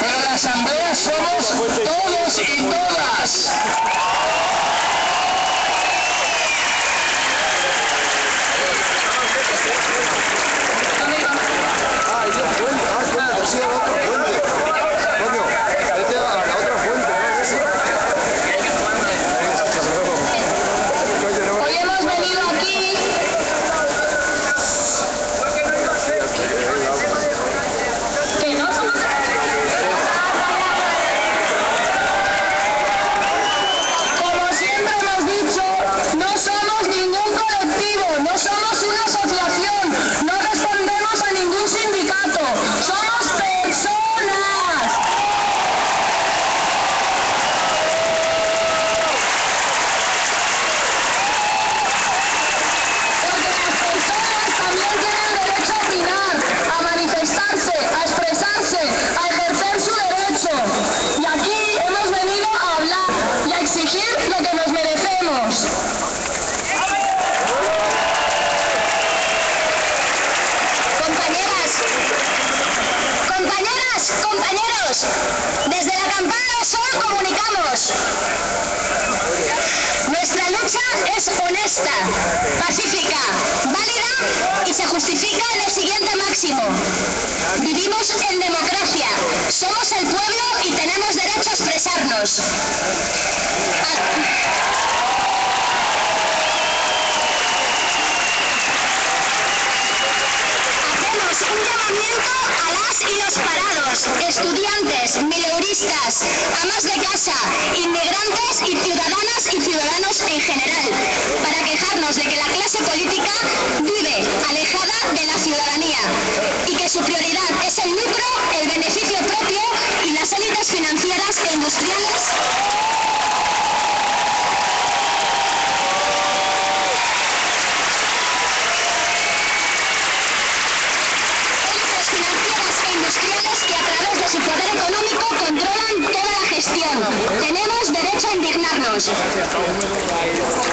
pero la asamblea somos todos y todas. Nuestra lucha es honesta, pacífica, válida y se justifica en el siguiente máximo. Vivimos en democracia, somos el pueblo y tenemos derecho a expresarnos. Hacemos un llamamiento a las y los parados, estudiantes, mileuristas, amas de casa, inmigrantes y ciudadanas y ciudadanos en general, para quejarnos de que la clase política vive alejada de la ciudadanía y que su prioridad es el lucro, el beneficio propio y las élites financieras e industriales. E industriales que a través de su poder económico controlan toda la gestión. Tenemos derecho a indignarnos.